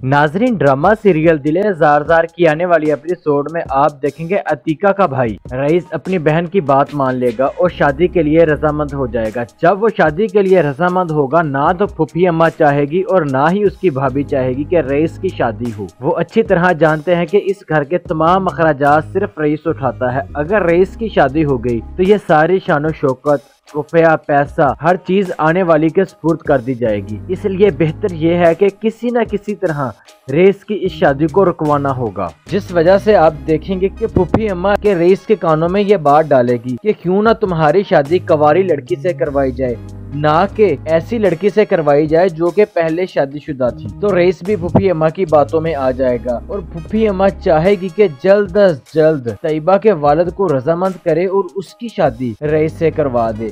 नाजरीन, drama serial Dile Zaar jar की आने वाली एपिसोड में आप देखेंगे अतीका का भाई। रईस अपनी बहन की बात मान लेगा और शादी के लिए रजामंद हो जाएगा। जब वो शादी के लिए रजामंद होगा, ना तो फुफी अम्मा चाहेगी और ना ही उसकी भाभी चाहेगी कि रईस की शादी हो। वो अच्छी तरह जानते हैं कि इस घर के तमाम अखराज सिर्फ़ रईस उठाता है। अगर रईस की शादी हो गई तो ये सारी शानो शौकत रुपया, पैसा, हर चीज़ आने वाली के स्पूर्त कर दी जाएगी। इसलिए बेहतर ये है कि किसी न किसी तरह रेस की इस शादी को रुकवाना होगा। जिस वजह से आप देखेंगे कि पुफी अम्मा के रेस के कानों में ये बात डालेगी कि क्यों ना तुम्हारी शादी कवारी लड़की से करवाई जाए। ना के ऐसी लड़की से करवाई जाए जो कि पहले शादीशुदा थी। तो रईस भी फुफी अम्मा की बातों में आ जाएगा और फुफी अम्मा चाहेगी कि जल्द अज जल्द तयबा के वालद को रजामंद करे और उसकी शादी रईस से करवा दे,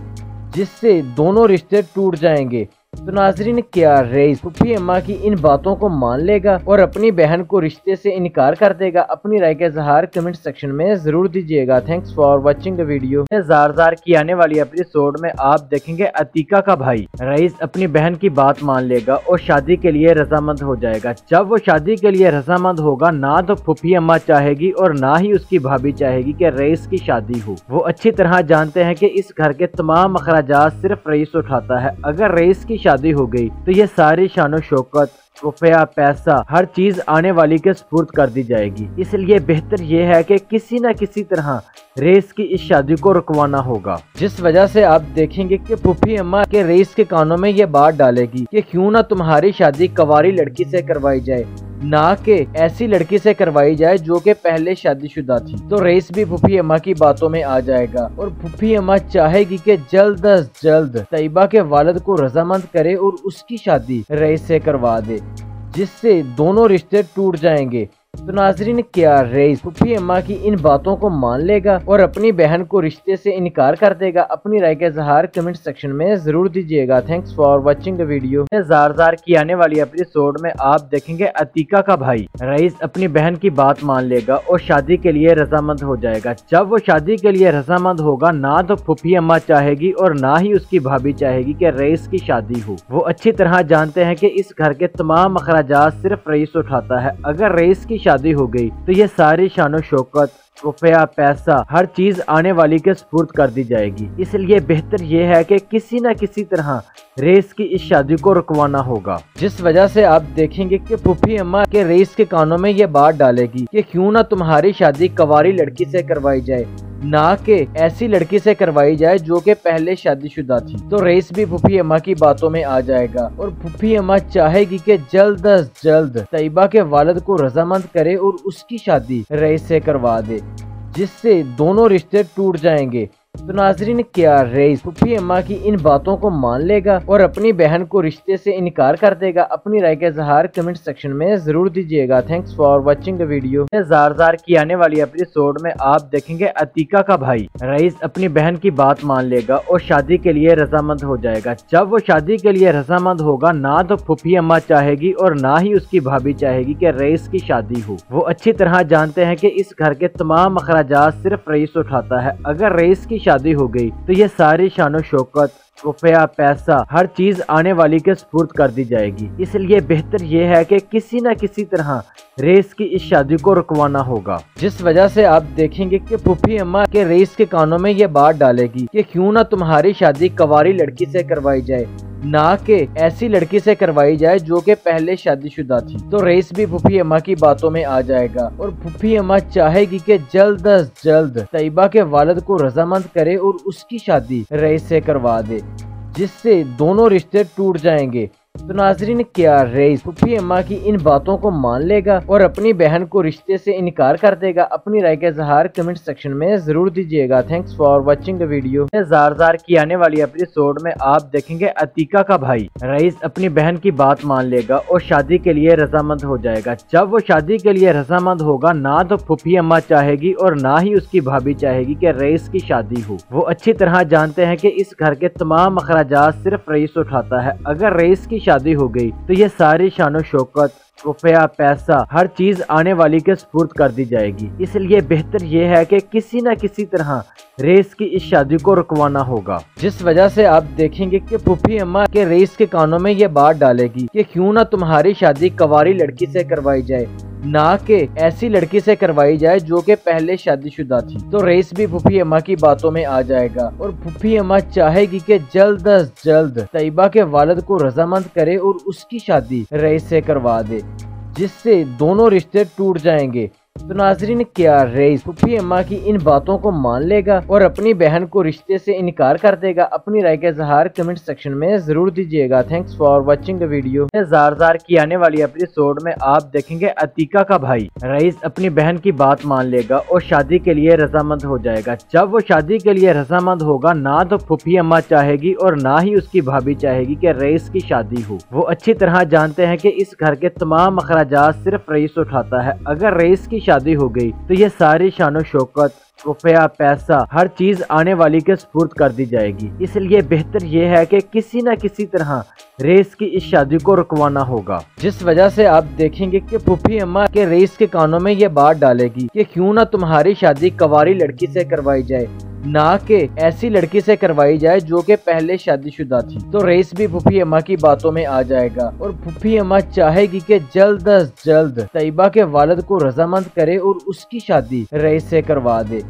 जिससे दोनों रिश्ते टूट जाएँगे। तो नाजरीन, क्या रईस फुफी अम्मा की इन बातों को मान लेगा और अपनी बहन को रिश्ते से इनकार कर देगा? अपनी राय का इजहार कमेंट सेक्शन में ज़रूर दीजिएगा। Thanks for watching the video Zaar Zaar की आने वाली एपिसोड में आप देखेंगे अतीका का भाई। रईस अपनी बहन की बात मान लेगा और शादी के लिए रजामंद हो जाएगा। जब वो शादी के लिए रजामंद होगा, ना तो फुफी अम्मा चाहेगी और ना ही उसकी भाभी चाहेगी की रईस की शादी हो। वो अच्छी तरह जानते हैं की इस घर के तमाम अखराज सिर्फ़ रईस उठाता है। अगर रईस की शादी हो गई तो ये सारी शानो शौकत रुपया, पैसा, हर चीज़ आने वाली के स्पुर्द कर दी जाएगी। इसलिए बेहतर ये है कि किसी न किसी तरह रेस की इस शादी को रुकवाना होगा। जिस वजह से आप देखेंगे कि पुफी अम्मा के रेस के कानों में ये बात डालेगी कि क्यों ना तुम्हारी शादी कवारी लड़की से करवाई जाए, ना के ऐसी लड़की से करवाई जाए जो कि पहले शादीशुदा थी। तो रेस भी फुफी अम्मा की बातों में आ जाएगा और फुफी अम्मा चाहेगी कि जल्द अज जल्द तैयबा के वालद को रजामंद करे और उसकी शादी रेस से करवा दे। जिससे दोनों रिश्ते टूट जाएँगे। तो नाजरीन, क्या रेस फुफी अम्मा की इन बातों को मान लेगा और अपनी बहन को रिश्ते से इनकार कर देगा? अपनी राय का इजहार कमेंट सेक्शन में ज़रूर दीजिएगा। Thanks for watching the video Zaar Zaar की आने वाली एपिसोड में आप देखेंगे अतीका का भाई। रईस अपनी बहन की बात मान लेगा और शादी के लिए रजामंद हो जाएगा। जब वो शादी के लिए रजामंद होगा, ना तो फुफी अम्मा चाहेगी और ना ही उसकी भाभी चाहेगी की रईस की शादी हो। वो अच्छी तरह जानते हैं की इस घर के तमाम अखराज सिर्फ़ रईस उठाता है। अगर रईस की शादी हो गई तो ये सारी शानो, शौकत, रुपया, पैसा, हर चीज़ आने वाली के स्पूर्त कर दी जाएगी। इसलिए बेहतर ये है कि किसी न किसी तरह रेस की इस शादी को रुकवाना होगा। जिस वजह से आप देखेंगे कि पुफी अम्मा के रेस के कानों में ये बात डालेगी कि क्यों ना तुम्हारी शादी कवारी लड़की से करवाई जाए। ना के ऐसी लड़की से करवाई जाए जो कि पहले शादीशुदा थी। तो रईस भी फूफी अम्मा की बातों में आ जाएगा और फूफी अम्मा चाहेगी कि जल्द अज जल्द तयबा के वालद को रजामंद करे और उसकी शादी रईस से करवा दे, जिससे दोनों रिश्ते टूट जाएँगे। तो नाजरीन, क्या रेस फुफी अम्मा की इन बातों को मान लेगा और अपनी बहन को रिश्ते से इनकार कर देगा? अपनी राय का इजहार कमेंट सेक्शन में ज़रूर दीजिएगा। Thanks for watching the video Zaar Zaar की आने वाली एपिसोड में आप देखेंगे अतीका का भाई। रईस अपनी बहन की बात मान लेगा और शादी के लिए रजामंद हो जाएगा। जब वो शादी के लिए रजामंद होगा, ना तो फुफी अम्मा चाहेगी और ना ही उसकी भाभी चाहेगी की रईस की शादी हो। वो अच्छी तरह जानते हैं की इस घर के तमाम अखराज सिर्फ़ रईस उठाता है। अगर रईस की शादी हो गई तो ये सारी शानो, शौकत, रुपया, पैसा, हर चीज़ आने वाली के सपुर्द कर दी जाएगी। इसलिए बेहतर ये है कि किसी न किसी तरह रेस की इस शादी को रुकवाना होगा। जिस वजह से आप देखेंगे कि पुफी अम्मा के रेस के कानों में ये बात डालेगी कि क्यों ना तुम्हारी शादी कवारी लड़की से करवाई जाए। ना के ऐसी लड़की से करवाई जाए जो कि पहले शादीशुदा थी। तो रईस भी फूफी अम्मा की बातों में आ जाएगा और फूफी अम्मा चाहेगी कि जल्द अज जल्द तयबा के वालद को रजामंद करे और उसकी शादी रईस से करवा दे, जिससे दोनों रिश्ते टूट जाएँगे। तो नाजरीन, क्या रेस फुफी अम्मा की इन बातों को मान लेगा और अपनी बहन को रिश्ते से इनकार कर देगा? अपनी राय का इजहार कमेंट सेक्शन में ज़रूर दीजिएगा। Thanks for watching video Zaar Zaar की आने वाली एपिसोड में आप देखेंगे अतीका का भाई। रईस अपनी बहन की बात मान लेगा और शादी के लिए रजामंद हो जाएगा। जब वो शादी के लिए रजामंद होगा, ना तो फुफी अम्मा चाहेगी और ना ही उसकी भाभी चाहेगी की रईस की शादी हो। वो अच्छी तरह जानते हैं की इस घर के तमाम अखराज सिर्फ़ रईस उठाता है। अगर रईस की शादी हो गई तो ये सारी शानो, शौकत, रुपया, पैसा, हर चीज़ आने वाली के स्पुर्द कर दी जाएगी। इसलिए बेहतर ये है कि किसी न किसी तरह रेस की इस शादी को रुकवाना होगा। जिस वजह से आप देखेंगे कि पुफी अम्मा के रेस के कानों में ये बात डालेगी कि क्यों ना तुम्हारी शादी कवारी लड़की से करवाई जाए। ना के ऐसी लड़की से करवाई जाए जो कि पहले शादीशुदा थी। तो रईस भी फूफी अम्मा की बातों में आ जाएगा और फूफी अम्मा चाहेगी कि जल्द अज जल्द तयबा के वालद को रजामंद करे और उसकी शादी रईस से करवा दे, जिससे दोनों रिश्ते टूट जाएँगे। तो नाजरीन, क्या रईस फुफी अम्मा की इन बातों को मान लेगा और अपनी बहन को रिश्ते से इनकार कर देगा? अपनी राय का इजहार कमेंट सेक्शन में ज़रूर दीजिएगा। Thanks for watching video Zaar Zaar की आने वाली एपिसोड में आप देखेंगे अतीका का भाई। रईस अपनी बहन की बात मान लेगा और शादी के लिए रजामंद हो जाएगा। जब वो शादी के लिए रजामंद होगा, ना तो फुफी अम्मा चाहेगी और ना ही उसकी भाभी चाहेगी की रईस की शादी हो। वो अच्छी तरह जानते हैं की इस घर के तमाम अखराज सिर्फ़ रईस उठाता है। अगर रईस की शादी हो गई तो ये सारी शानो, शौकत, रुपया, पैसा, हर चीज़ आने वाली के स्पुर्द कर दी जाएगी। इसलिए बेहतर ये है कि किसी न किसी तरह रेस की इस शादी को रुकवाना होगा। जिस वजह से आप देखेंगे कि पुफी अम्मा के रेस के कानों में ये बात डालेगी कि क्यों ना तुम्हारी शादी कवारी लड़की से करवाई जाए। ना के ऐसी लड़की से करवाई जाए जो कि पहले शादीशुदा थी। तो रेस भी फूफी अम्मा की बातों में आ जाएगा और फूफी अम्मा चाहेगी कि जल्द अज जल्द तयबा के वालद को रजामंद करे और उसकी शादी रईस से करवा दे,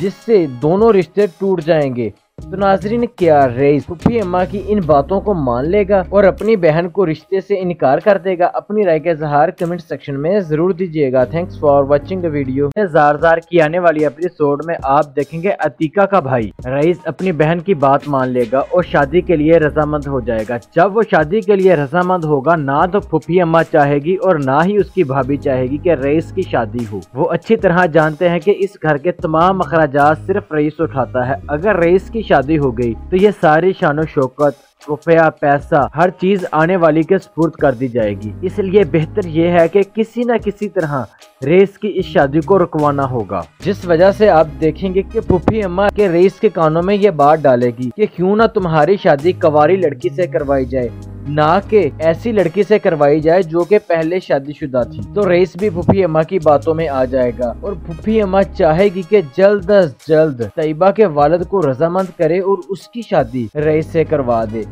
जिससे दोनों रिश्ते टूट जाएँगे। तो नाजरीन, क्या रेस फुफी अम्मा की इन बातों को मान लेगा और अपनी बहन को रिश्ते से इनकार कर देगा। अपनी राय का इजहार कमेंट सेक्शन में ज़रूर दीजिएगा। Thanks for watching video Zaar Zaar की आने वाली एपिसोड में आप देखेंगे अतीका का भाई। रईस अपनी बहन की बात मान लेगा और शादी के लिए रजामंद हो जाएगा। जब वो शादी के लिए रजामंद होगा, ना तो फुफी अम्मा चाहेगी और ना ही उसकी भाभी चाहेगी की रईस की शादी हो। वो अच्छी तरह जानते हैं की इस घर के तमाम अखराज सिर्फ़ रईस उठाता है। अगर रईस की शादी हो गई तो ये सारी शानो, शौकत, रुपया, पैसा, हर चीज़ आने वाली के स्पुर्द कर दी जाएगी। इसलिए बेहतर ये है कि किसी न किसी तरह रेस की इस शादी को रुकवाना होगा। जिस वजह से आप देखेंगे कि पुफी अम्मा के रेस के कानों में ये बात डालेगी कि क्यों ना तुम्हारी शादी कवारी लड़की से करवाई जाए। ना के ऐसी लड़की से करवाई जाए जो कि पहले शादीशुदा थी। तो रईस भी फूफी अम्मा की बातों में आ जाएगा और फूफी अम्मा चाहेगी कि जल्द अज जल्द तयबा के वालद को रजामंद करे और उसकी शादी रईस से करवा दे,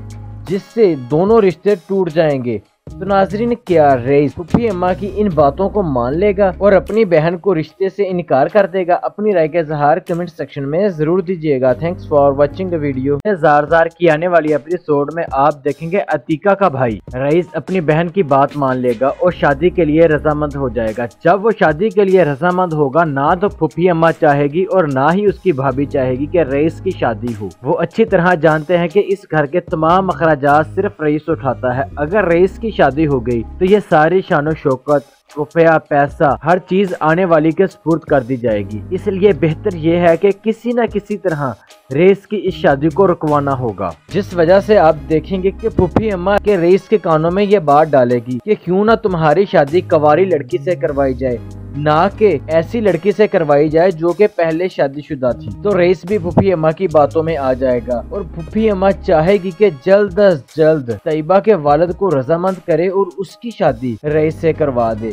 जिससे दोनों रिश्ते टूट जाएँगे। तो नाजरीन, क्या रेस फुफी अम्मा की इन बातों को मान लेगा और अपनी बहन को रिश्ते से इनकार कर देगा? अपनी राय का इजहार कमेंट सेक्शन में ज़रूर दीजिएगा। Thanks for watching video Zaar Zaar की आने वाली एपिसोड में आप देखेंगे अतीका का भाई। रईस अपनी बहन की बात मान लेगा और शादी के लिए रजामंद हो जाएगा। जब वो शादी के लिए रजामंद होगा, ना तो फुफी अम्मा चाहेगी और ना ही उसकी भाभी चाहेगी की रईस की शादी हो। वो अच्छी तरह जानते हैं की इस घर के तमाम अखराज सिर्फ़ रईस उठाता है। अगर रईस की शादी हो गई तो ये सारी शानो, शौकत, रुपया, पैसा, हर चीज़ आने वाली के स्पुर्द कर दी जाएगी। इसलिए बेहतर ये है कि किसी न किसी तरह रेस की इस शादी को रुकवाना होगा। जिस वजह से आप देखेंगे कि पुफी अम्मा के रेस के कानों में ये बात डालेगी कि क्यों ना तुम्हारी शादी कवारी लड़की से करवाई जाए। ना के ऐसी लड़की से करवाई जाए जो कि पहले शादीशुदा थी। तो रईस भी फूफी अम्मा की बातों में आ जाएगा और फूफी अम्मा चाहेगी कि जल्द अज जल्द तयबा के वालद को रजामंद करे और उसकी शादी रईस से करवा दे,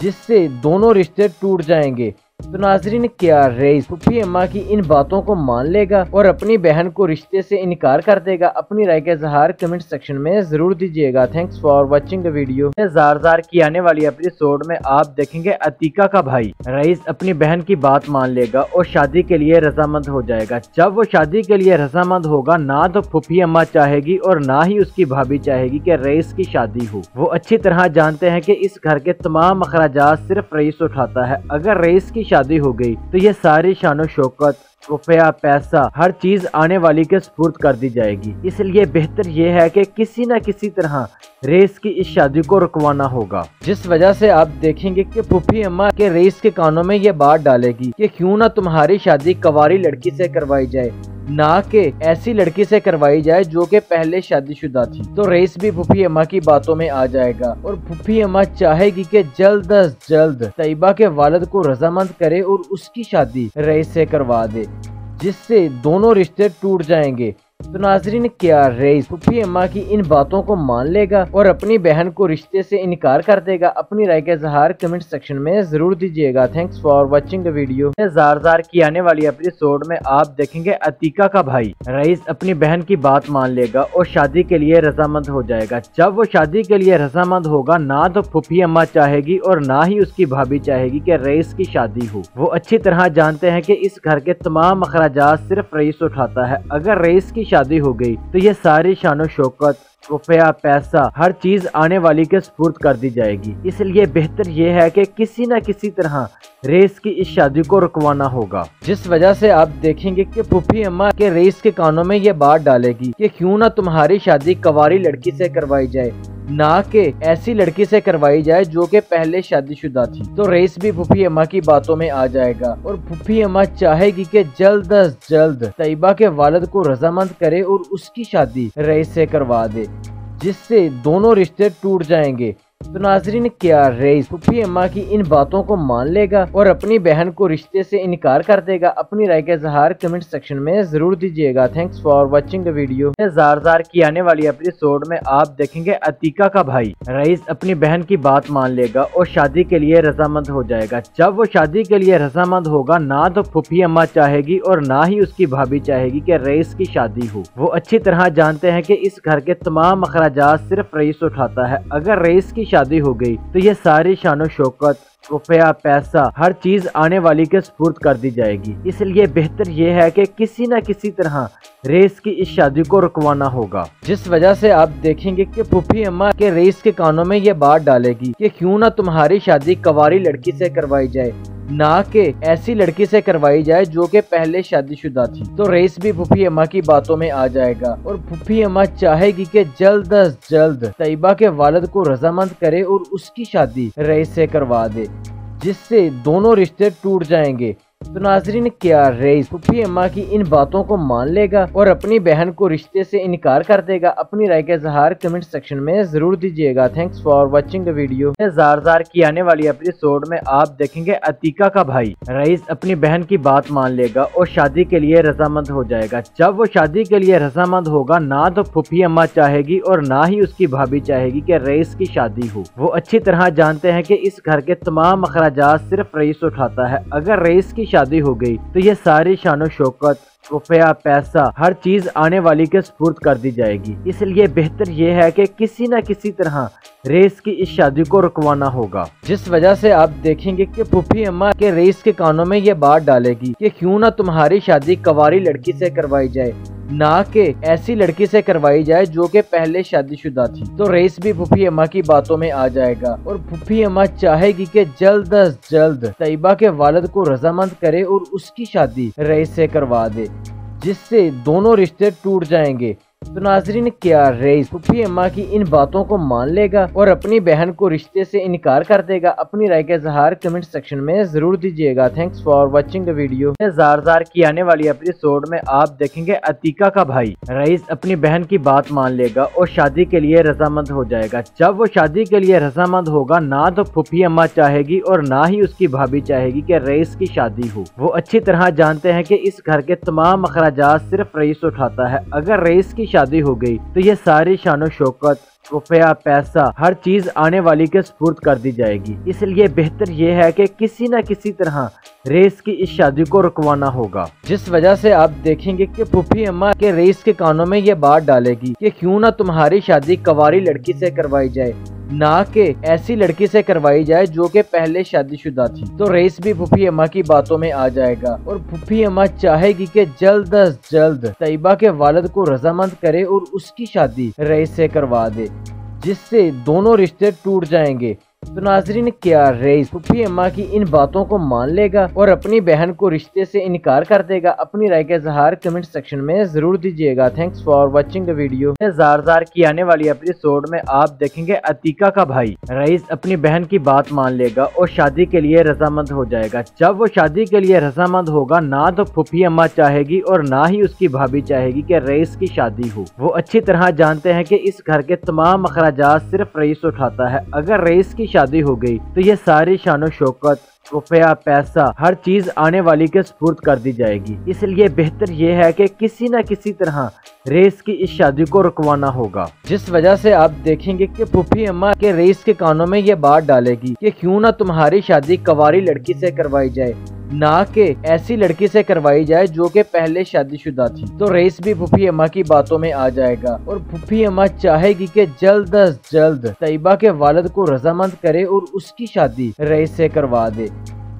जिससे दोनों रिश्ते टूट जाएँगे। तो नाजरीन, क्या रेस फुफी अम्मा की इन बातों को मान लेगा और अपनी बहन को रिश्ते से इनकार कर देगा? अपनी राय का इजहार कमेंट सेक्शन में ज़रूर दीजिएगा। Thanks for watching the video Zaar Zaar की आने वाली एपिसोड में आप देखेंगे अतीका का भाई। रईस अपनी बहन की बात मान लेगा और शादी के लिए रजामंद हो जाएगा। जब वो शादी के लिए रजामंद होगा, ना तो फुफी अम्मा चाहेगी और ना ही उसकी भाभी चाहेगी की रईस की शादी हो। वो अच्छी तरह जानते हैं की इस घर के तमाम अखराज सिर्फ़ रईस उठाता है। अगर रईस की शादी हो गई तो ये सारी शानो, शौकत, रुपया, पैसा, हर चीज़ आने वाली के स्पुर्द कर दी जाएगी। इसलिए बेहतर ये है कि किसी न किसी तरह रेस की इस शादी को रुकवाना होगा। जिस वजह से आप देखेंगे कि पुफी अम्मा के रेस के कानों में ये बात डालेगी कि क्यों ना तुम्हारी शादी कवारी लड़की से करवाई जाए। ना के ऐसी लड़की से करवाई जाए जो कि पहले शादीशुदा थी। तो रईस भी फूफी अम्मा की बातों में आ जाएगा और फूफी अम्मा चाहेगी कि जल्द अज जल्द तयबा के वालद को रजामंद करे और उसकी शादी रईस से करवा दे, जिससे दोनों रिश्ते टूट जाएँगे। तो नाजरीन, क्या रईस फूफी अम्मा की इन बातों को मान लेगा और अपनी बहन को रिश्ते से इनकार कर देगा? अपनी राय का इजहार कमेंट सेक्शन में ज़रूर दीजिएगा। Thanks for watching the video Zaar Zaar की आने वाली एपिसोड में आप देखेंगे अतीका का भाई। रईस अपनी बहन की बात मान लेगा और शादी के लिए रजामंद हो जाएगा। जब वो शादी के लिए रजामंद होगा, ना तो फूफी अम्मा चाहेगी और ना ही उसकी भाभी चाहेगी की रईस की शादी हो। वो अच्छी तरह जानते हैं की इस घर के तमाम अखराज सिर्फ़ रईस उठाता है। अगर रईस की शादी हो गई तो ये सारी शानो, शौकत, रुपया, पैसा, हर चीज़ आने वाली के स्पुर्द कर दी जाएगी। इसलिए बेहतर ये है कि किसी न किसी तरह रेस की इस शादी को रुकवाना होगा। जिस वजह से आप देखेंगे कि पुफी अम्मा के रेस के कानों में ये बात डालेगी कि क्यों ना तुम्हारी शादी कवारी लड़की से करवाई जाए। ना के ऐसी लड़की से करवाई जाए जो कि पहले शादीशुदा थी। तो रेस भी फूफी अम्मा की बातों में आ जाएगा और फूफी अम्मा चाहेगी कि जल्द अज जल्द तयबा के वालद को रजामंद करे और उसकी शादी रेस से करवा दे, जिससे दोनों रिश्ते टूट जाएँगे। तो नाजरीन, क्या रेस फूफी अम्मा की इन बातों को मान लेगा और अपनी बहन को रिश्ते से इनकार कर देगा? अपनी राय का इजहार कमेंट सेक्शन में ज़रूर दीजिएगा। Thanks for watching the video Zaar Zaar की आने वाली एपिसोड में आप देखेंगे अतीका का भाई। रईस अपनी बहन की बात मान लेगा और शादी के लिए रजामंद हो जाएगा। जब वो शादी के लिए रजामंद होगा, ना तो फूफी अम्मा चाहेगी और ना ही उसकी भाभी चाहेगी की रईस की शादी हो। वो अच्छी तरह जानते हैं की इस घर के तमाम अखराज सिर्फ़ रईस उठाता है। अगर रईस की शादी हो गई तो ये सारी शानो, शौकत, रुपया, पैसा, हर चीज़ आने वाली के स्पुर्द कर दी जाएगी। इसलिए बेहतर ये है कि किसी न किसी तरह रेस की इस शादी को रुकवाना होगा। जिस वजह से आप देखेंगे कि पुफी अम्मा के रेस के कानों में ये बात डालेगी कि क्यों ना तुम्हारी शादी कवारी लड़की से करवाई जाए। ना के ऐसी लड़की से करवाई जाए जो कि पहले शादीशुदा थी। तो रेस भी फूफी अम्मा की बातों में आ जाएगा और फूफी अम्मा चाहेगी कि जल्द अज जल्द तयबा के वालद को रजामंद करे और उसकी शादी रेस से करवा दे, जिससे दोनों रिश्ते टूट जाएँगे। तो नाजरीन, क्या रेस फुफी अम्मा की इन बातों को मान लेगा और अपनी बहन को रिश्ते से इनकार कर देगा? अपनी राय का इजहार कमेंट सेक्शन में ज़रूर दीजिएगा। Thanks for watching the video Zaar Zaar की आने वाली एपिसोड में आप देखेंगे अतीका का भाई। रईस अपनी बहन की बात मान लेगा और शादी के लिए रजामंद हो जाएगा। जब वो शादी के लिए रजामंद होगा, ना तो फुफी अम्मा चाहेगी और ना ही उसकी भाभी चाहेगी की रईस की शादी हो। वो अच्छी तरह जानते हैं की इस घर के तमाम अखराज सिर्फ़ रईस उठाता है। अगर रईस की शादी हो गई तो ये सारी शानो, शौकत, रुपया, पैसा, हर चीज़ आने वाली के स्पुर्द कर दी जाएगी। इसलिए बेहतर ये है कि किसी न किसी तरह रेस की इस शादी को रुकवाना होगा। जिस वजह से आप देखेंगे कि पुफी अम्मा के रेस के कानों में ये बात डालेगी कि क्यों ना तुम्हारी शादी कवारी लड़की से करवाई जाए। ना के ऐसी लड़की से करवाई जाए जो कि पहले शादीशुदा थी। तो रईस भी फूफी अम्मा की बातों में आ जाएगा और फूफी अम्मा चाहेगी कि जल्द अज जल्द तैयबा के वालद को रजामंद करे और उसकी शादी रईस से करवा दे, जिससे दोनों रिश्ते टूट जाएँगे। तो नाजरीन, क्या रेस फुफी अम्मा की इन बातों को मान लेगा और अपनी बहन को रिश्ते से इनकार कर देगा? अपनी राय का इजहार कमेंट सेक्शन में ज़रूर दीजिएगा। Thanks for watching video Zaar Zaar की आने वाली एपिसोड में आप देखेंगे अतीका का भाई। रईस अपनी बहन की बात मान लेगा और शादी के लिए रजामंद हो जाएगा। जब वो शादी के लिए रजामंद होगा, ना तो फुफी अम्मा चाहेगी और ना ही उसकी भाभी चाहेगी की रईस की शादी हो। वो अच्छी तरह जानते हैं की इस घर के तमाम अखराज सिर्फ़ रईस उठाता है। अगर रईस की शादी हो गई तो ये सारी शानो, शौकत, रुपया, पैसा, हर चीज़ आने वाली के स्पुर्द कर दी जाएगी। इसलिए बेहतर ये है कि किसी न किसी तरह रेस की इस शादी को रुकवाना होगा। जिस वजह से आप देखेंगे कि पुफी अम्मा के रेस के कानों में ये बात डालेगी कि क्यों ना तुम्हारी शादी कवारी लड़की से करवाई जाए। ना के ऐसी लड़की से करवाई जाए जो कि पहले शादीशुदा थी। तो रईस भी फूफी अम्मा की बातों में आ जाएगा और फूफी अम्मा चाहेगी कि जल्द अज जल्द तयबा के वालद को रजामंद करे और उसकी शादी रईस से करवा दे, जिससे दोनों रिश्ते टूट जाएँगे। तो नाजरीन, क्या रेस फुफी अम्मा की इन बातों को मान लेगा और अपनी बहन को रिश्ते से इनकार कर देगा। अपनी राय का इजहार कमेंट सेक्शन में ज़रूर दीजिएगा। Thanks for watching the video Zaar Zaar की आने वाली एपिसोड में आप देखेंगे अतीका का भाई। रईस अपनी बहन की बात मान लेगा और शादी के लिए रजामंद हो जाएगा। जब वो शादी के लिए रजामंद होगा, ना तो फुफी अम्मा चाहेगी और ना ही उसकी भाभी चाहेगी की रईस की शादी हो। वो अच्छी तरह जानते हैं की इस घर के तमाम अखराज सिर्फ़ रईस उठाता है। अगर रईस की शादी हो गई तो ये सारी शानो, शौकत, रुपया, पैसा, हर चीज़ आने वाली के स्पूर्त कर दी जाएगी। इसलिए बेहतर ये है कि किसी न किसी तरह रेस की इस शादी को रुकवाना होगा। जिस वजह से आप देखेंगे कि पुफी अम्मा के रेस के कानों में ये बात डालेगी कि क्यों ना तुम्हारी शादी कवारी लड़की से करवाई जाए। ना के ऐसी लड़की से करवाई जाए जो कि पहले शादीशुदा थी। तो रईस भी फुफी अम्मा की बातों में आ जाएगा और फुफी अम्मा चाहेगी कि जल्द अज जल्द तयबा के वालद को रजामंद करे और उसकी शादी रईस से करवा दे,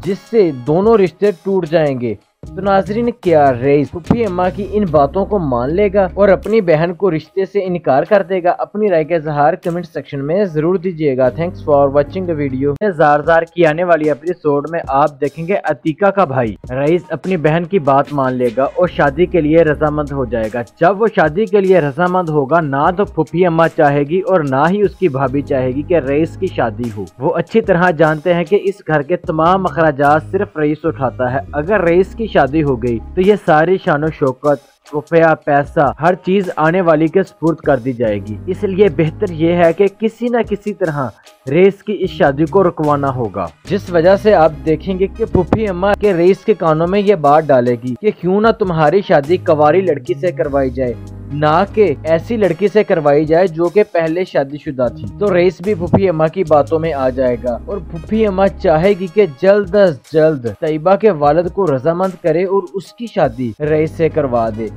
जिससे दोनों रिश्ते टूट जाएँगे। तो नाजरीन, क्या रेस फुफी अम्मा की इन बातों को मान लेगा और अपनी बहन को रिश्ते से इनकार कर देगा? अपनी राय का इजहार कमेंट सेक्शन में ज़रूर दीजिएगा। Thanks for watching the video Zaar Zaar की आने वाली एपिसोड में आप देखेंगे अतीका का भाई। रईस अपनी बहन की बात मान लेगा और शादी के लिए रजामंद हो जाएगा। जब वो शादी के लिए रजामंद होगा, ना तो फुफी अम्मा चाहेगी और ना ही उसकी भाभी चाहेगी की रईस की शादी हो। वो अच्छी तरह जानते हैं की इस घर के तमाम अखराज सिर्फ़ रईस उठाता है। अगर रईस की शादी हो गई तो ये सारी शानो शौकत, रुपया, पैसा, हर चीज़ आने वाली के स्पुर्द कर दी जाएगी। इसलिए बेहतर ये है कि किसी न किसी तरह रेस की इस शादी को रुकवाना होगा। जिस वजह से आप देखेंगे कि पुफी अम्मा के रेस के कानों में ये बात डालेगी कि क्यों ना तुम्हारी शादी कवारी लड़की से करवाई जाए। ना के ऐसी लड़की से करवाई जाए जो कि पहले शादीशुदा थी। तो रईस भी फुफी अम्मा की बातों में आ जाएगा और फुफी अम्मा चाहेगी कि जल्द अज जल्द तयबा के वालद को रजामंद करे और उसकी शादी रईस से करवा दे,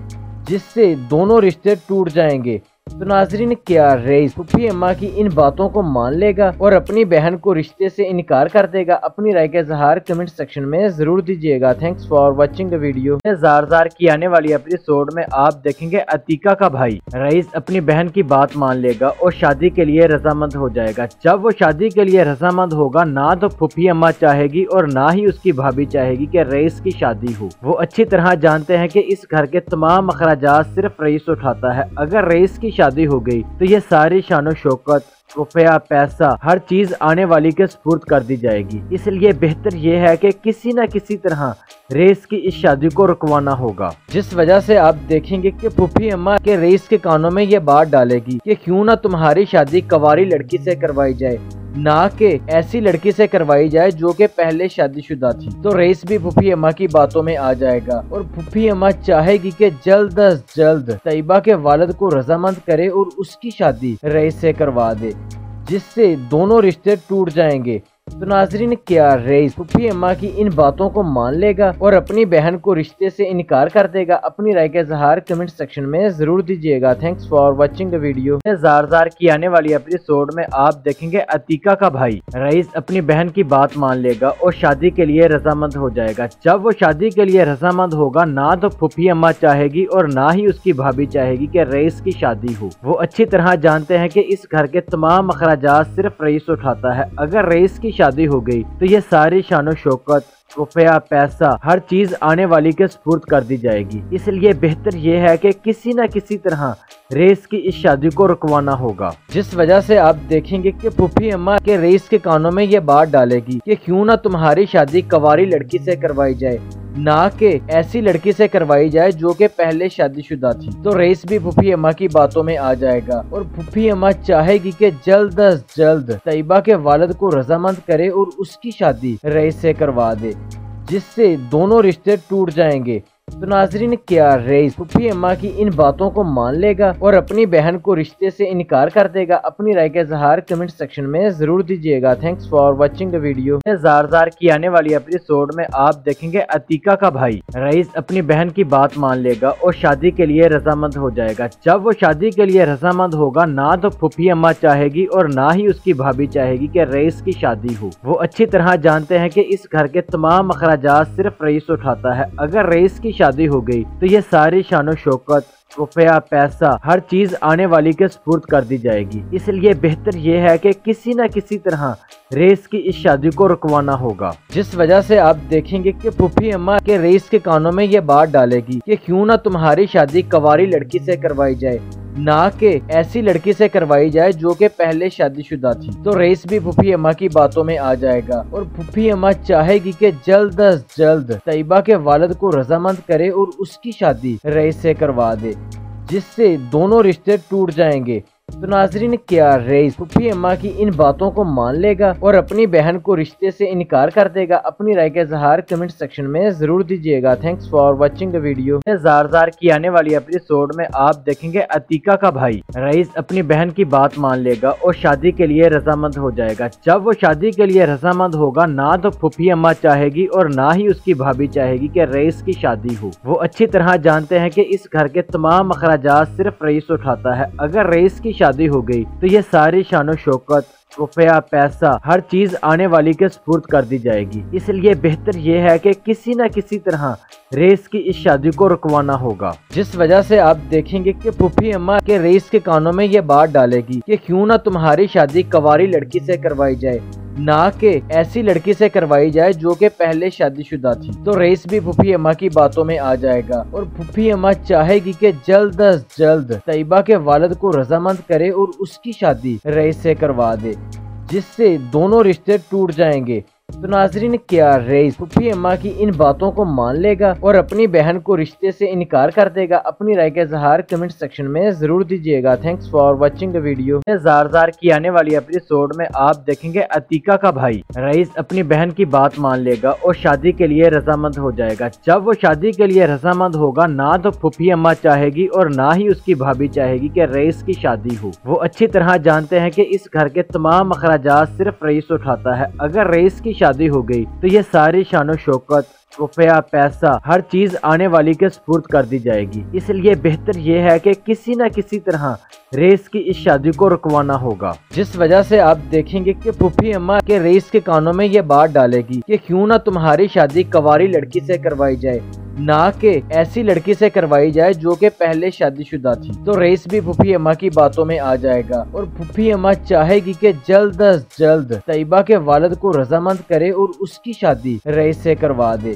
जिससे दोनों रिश्ते टूट जाएँगे। तो नाजरीन, क्या रेस फुफी अम्मा की इन बातों को मान लेगा और अपनी बहन को रिश्ते से इनकार कर देगा? अपनी राय का इजहार कमेंट सेक्शन में ज़रूर दीजिएगा। Thanks for watching video Zaar Zaar की आने वाली एपिसोड में आप देखेंगे अतीका का भाई। रईस अपनी बहन की बात मान लेगा और शादी के लिए रजामंद हो जाएगा। जब वो शादी के लिए रजामंद होगा, ना तो फुफी अम्मा चाहेगी और ना ही उसकी भाभी चाहेगी की रईस की शादी हो। वो अच्छी तरह जानते हैं की इस घर के तमाम अखराज सिर्फ़ रईस उठाता है। अगर रईस की शादी हो गई तो ये सारी शानो शौकत, रुपया, पैसा, हर चीज़ आने वाली के स्पुर्द कर दी जाएगी। इसलिए बेहतर ये है कि किसी न किसी तरह रेस की इस शादी को रुकवाना होगा। जिस वजह से आप देखेंगे कि पुफी अम्मा के रेस के कानों में ये बात डालेगी कि क्यों ना तुम्हारी शादी कवारी लड़की से करवाई जाए। ना के ऐसी लड़की से करवाई जाए जो कि पहले शादीशुदा थी। तो रईस भी फुफी अम्मा की बातों में आ जाएगा और फुफी अम्मा चाहेगी कि जल्द अज जल्द तयबा के वालद को रजामंद करे और उसकी शादी रईस से करवा दे, जिससे दोनों रिश्ते टूट जाएँगे। तो नाजरीन, क्या रेस फुफी अम्मा की इन बातों को मान लेगा और अपनी बहन को रिश्ते से इनकार कर देगा? अपनी राय का इजहार कमेंट सेक्शन में ज़रूर दीजिएगा। Thanks for watching the video Zaar Zaar की आने वाली एपिसोड में आप देखेंगे अतीका का भाई। रईस अपनी बहन की बात मान लेगा और शादी के लिए रजामंद हो जाएगा। जब वो शादी के लिए रजामंद होगा, ना तो फुफी अम्मा चाहेगी और ना ही उसकी भाभी चाहेगी की रईस की शादी हो। वो अच्छी तरह जानते हैं की इस घर के तमाम अखराज सिर्फ़ रईस उठाता है। अगर रईस की शादी हो गई तो ये सारी शानो शौकत, रुपया, पैसा, हर चीज़ आने वाली के स्पुर्द कर दी जाएगी। इसलिए बेहतर ये है कि किसी न किसी तरह रेस की इस शादी को रुकवाना होगा। जिस वजह से आप देखेंगे कि पुफी अम्मा के रेस के कानों में ये बात डालेगी कि क्यों ना तुम्हारी शादी कवारी लड़की से करवाई जाए। ना के ऐसी लड़की से करवाई जाए जो कि पहले शादीशुदा थी। तो रईस भी फुफी अम्मा की बातों में आ जाएगा और फुफी अम्मा चाहेगी कि जल्द अज जल्द तयबा के वालद को रजामंद करे और उसकी शादी रईस से करवा दे, जिससे दोनों रिश्ते टूट जाएँगे। तो नाजरीन, क्या रेस फुफी अम्मा की इन बातों को मान लेगा और अपनी बहन को रिश्ते से इनकार कर देगा? अपनी राय का इजहार कमेंट सेक्शन में ज़रूर दीजिएगा। Thanks for watching the video Zaar Zaar की आने वाली एपिसोड में आप देखेंगे अतीका का भाई। रईस अपनी बहन की बात मान लेगा और शादी के लिए रजामंद हो जाएगा। जब वो शादी के लिए रजामंद होगा, ना तो फुफी अम्मा चाहेगी और ना ही उसकी भाभी चाहेगी की रईस की शादी हो। वो अच्छी तरह जानते हैं की इस घर के तमाम अखराज सिर्फ़ रईस उठाता है। अगर रईस की शादी हो गई तो ये सारी शानो शौकत रुपया, पैसा, हर चीज़ आने वाली के स्पुर्द कर दी जाएगी। इसलिए बेहतर ये है कि किसी न किसी तरह रेस की इस शादी को रुकवाना होगा। जिस वजह से आप देखेंगे कि पुफी अम्मा के रेस के कानों में ये बात डालेगी कि क्यों ना तुम्हारी शादी कवारी लड़की से करवाई जाए, ना के ऐसी लड़की से करवाई जाए जो कि पहले शादीशुदा थी। तो रेस भी फुफी अम्मा की बातों में आ जाएगा और फुफी अम्मा चाहेगी कि जल्द अज जल्द तैयबा के वालद को रजामंद करे और उसकी शादी रेस से करवा दे। जिससे दोनों रिश्ते टूट जाएँगे। तो नाजरीन, क्या रईस फूफी अम्मा की इन बातों को मान लेगा और अपनी बहन को रिश्ते से इनकार कर देगा? अपनी राय का इजहार कमेंट सेक्शन में ज़रूर दीजिएगा। Thanks for watching the video Zaar Zaar की आने वाली एपिसोड में आप देखेंगे अतीका का भाई। रईस अपनी बहन की बात मान लेगा और शादी के लिए रजामंद हो जाएगा। जब वो शादी के लिए रजामंद होगा, ना तो फूफी अम्मा चाहेगी और ना ही उसकी भाभी चाहेगी की रईस की शादी हो। वो अच्छी तरह जानते हैं की इस घर के तमाम अखराज सिर्फ़ रईस उठाता है। अगर रईस की शादी हो गई तो ये सारी शानो, शौकत, रुपया, पैसा, हर चीज़ आने वाली के स्पुर्द कर दी जाएगी। इसलिए बेहतर ये है कि किसी न किसी तरह रेस की इस शादी को रुकवाना होगा। जिस वजह से आप देखेंगे कि पुफी अम्मा के रेस के कानों में ये बात डालेगी कि क्यों ना तुम्हारी शादी कवारी लड़की से करवाई जाए। ना के ऐसी लड़की से करवाई जाए जो कि पहले शादीशुदा थी। तो रईस भी फुफी अम्मा की बातों में आ जाएगा और फुफी अम्मा चाहेगी कि जल्द अज जल्द तयबा के वालद को रजामंद करे और उसकी शादी रईस से करवा दे, जिससे दोनों रिश्ते टूट जाएँगे। तो नाजरीन, क्या रईस फुफी अम्मा की इन बातों को मान लेगा और अपनी बहन को रिश्ते से इनकार कर देगा? अपनी राय का इजहार कमेंट सेक्शन में ज़रूर दीजिएगा। Thanks for watching video Zaar Zaar की आने वाली एपिसोड में आप देखेंगे अतीका का भाई। रईस अपनी बहन की बात मान लेगा और शादी के लिए रजामंद हो जाएगा। जब वो शादी के लिए रजामंद होगा, ना तो फुफी अम्मा चाहेगी और ना ही उसकी भाभी चाहेगी की रईस की शादी हो। वो अच्छी तरह जानते हैं की इस घर के तमाम अखराज सिर्फ़ रईस उठाता है। अगर रईस की शादी हो गई तो ये सारी शानो, शौकत, रुपया, पैसा, हर चीज़ आने वाली के स्पूर्त कर दी जाएगी। इसलिए बेहतर ये है कि किसी न किसी तरह रेस की इस शादी को रुकवाना होगा। जिस वजह से आप देखेंगे कि पुफी अम्मा के रेस के कानों में ये बात डालेगी कि क्यों ना तुम्हारी शादी कवारी लड़की से करवाई जाए। ना के ऐसी लड़की से करवाई जाए जो कि पहले शादीशुदा थी। तो रईस भी फूफी अम्मा की बातों में आ जाएगा और फूफी अम्मा चाहेगी कि जल्द अज जल्द तयबा के वालद को रजामंद करे और उसकी शादी रईस से करवा दे,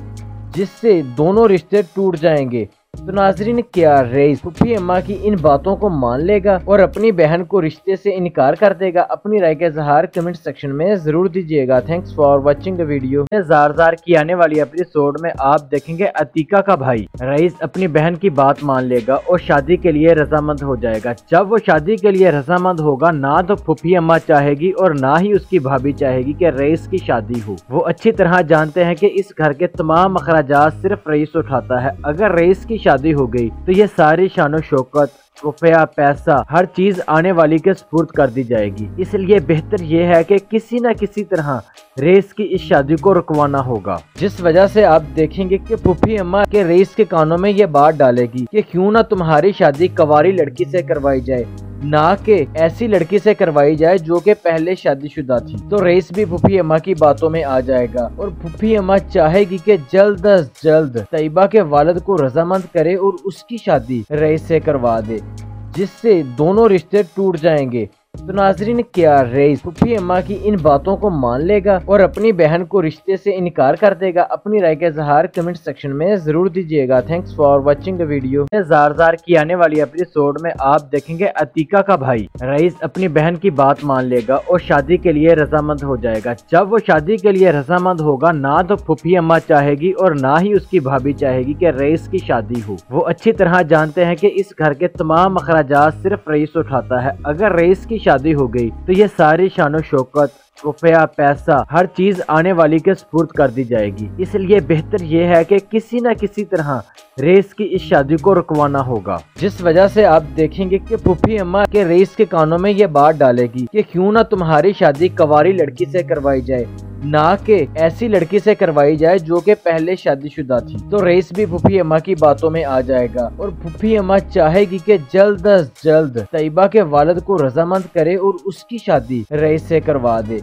जिससे दोनों रिश्ते टूट जाएँगे। तो नाजरीन, क्या रईस फुफी अम्मा की इन बातों को मान लेगा और अपनी बहन को रिश्ते से इनकार कर देगा? अपनी राय का इजहार कमेंट सेक्शन में ज़रूर दीजिएगा। Thanks for watching the video Zaar Zaar की आने वाली एपिसोड में आप देखेंगे अतीका का भाई। रईस अपनी बहन की बात मान लेगा और शादी के लिए रजामंद हो जाएगा। जब वो शादी के लिए रजामंद होगा, ना तो फुफी अम्मा चाहेगी और ना ही उसकी भाभी चाहेगी की रईस की शादी हो। वो अच्छी तरह जानते हैं की इस घर के तमाम अखराज सिर्फ़ रईस उठाता है। अगर रईस की शादी हो गई तो ये सारी शानो, शौकत, रुपया, पैसा, हर चीज़ आने वाली के स्पुर्द कर दी जाएगी। इसलिए बेहतर ये है कि किसी न किसी तरह रेस की इस शादी को रुकवाना होगा। जिस वजह से आप देखेंगे कि पुफी अम्मा के रेस के कानों में ये बात डालेगी कि क्यों ना तुम्हारी शादी कवारी लड़की से करवाई जाए। ना के ऐसी लड़की से करवाई जाए जो कि पहले शादीशुदा थी। तो रईस भी फूफी अम्मा की बातों में आ जाएगा और फूफी अम्मा चाहेगी कि जल्द अज जल्द तयबा के वालद को रजामंद करे और उसकी शादी रईस से करवा दे, जिससे दोनों रिश्ते टूट जाएँगे। तो नाजरीन, क्या रईस फुफी अम्मा की इन बातों को मान लेगा और अपनी बहन को रिश्ते से इनकार कर देगा। अपनी राय का इजहार कमेंट सेक्शन में ज़रूर दीजिएगा। Thanks for watching video Zaar Zaar की आने वाली एपिसोड में आप देखेंगे अतीका का भाई। रईस अपनी बहन की बात मान लेगा और शादी के लिए रजामंद हो जाएगा। जब वो शादी के लिए रजामंद होगा, ना तो फुफी अम्मा चाहेगी और ना ही उसकी भाभी चाहेगी की रईस की शादी हो। वो अच्छी तरह जानते हैं की इस घर के तमाम अखराज सिर्फ़ रईस उठाता है। अगर रईस की शादी हो गई तो ये सारी शानो, शौकत, रुपया, पैसा, हर चीज़ आने वाली के स्पुर्द कर दी जाएगी। इसलिए बेहतर ये है कि किसी न किसी तरह रेस की इस शादी को रुकवाना होगा। जिस वजह से आप देखेंगे कि पुफी अम्मा के रेस के कानों में ये बात डालेगी कि क्यों ना तुम्हारी शादी कवारी लड़की से करवाई जाए। ना के ऐसी लड़की से करवाई जाए जो कि पहले शादीशुदा थी। तो रईस भी फूफी अम्मा की बातों में आ जाएगा और फूफी अम्मा चाहेगी कि जल्द अज जल्द तयबा के वालद को रजामंद करे और उसकी शादी रईस से करवा दे,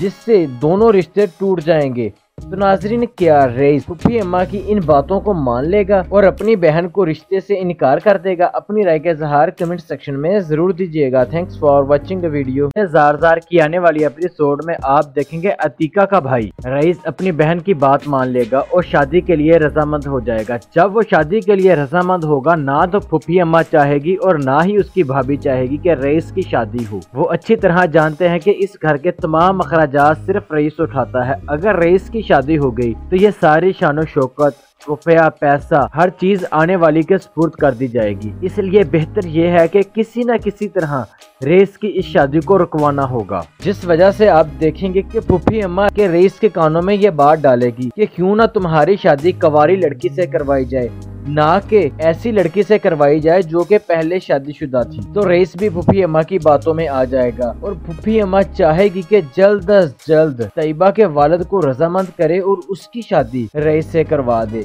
जिससे दोनों रिश्ते टूट जाएँगे। तो नाजरीन, क्या रईस फुफी अम्मा की इन बातों को मान लेगा और अपनी बहन को रिश्ते से इनकार कर देगा। अपनी राय का इजहार कमेंट सेक्शन में ज़रूर दीजिएगा। Thanks for watching video Zaar Zaar की आने वाली एपिसोड में आप देखेंगे अतीका का भाई। रईस अपनी बहन की बात मान लेगा और शादी के लिए रजामंद हो जाएगा। जब वो शादी के लिए रजामंद होगा, ना तो फुफी अम्मा चाहेगी और ना ही उसकी भाभी चाहेगी की रईस की शादी हो। वो अच्छी तरह जानते हैं की इस घर के तमाम अखराज सिर्फ़ रईस उठाता है। अगर रईस की शादी हो गई तो ये सारी शानो, शौकत, रुपया, पैसा, हर चीज़ आने वाली के स्पुर्द कर दी जाएगी। इसलिए बेहतर ये है कि किसी न किसी तरह रेस की इस शादी को रुकवाना होगा। जिस वजह से आप देखेंगे कि पुफी अम्मा के रेस के कानों में ये बात डालेगी कि क्यों ना तुम्हारी शादी कवारी लड़की से करवाई जाए। ना के ऐसी लड़की से करवाई जाए जो कि पहले शादीशुदा थी। तो रेस भी भूफी अम्मा की बातों में आ जाएगा और फूफी अम्मा चाहेगी कि जल्द अज जल्द तयबा के वालद को रजामंद करे और उसकी शादी रईस से करवा दे,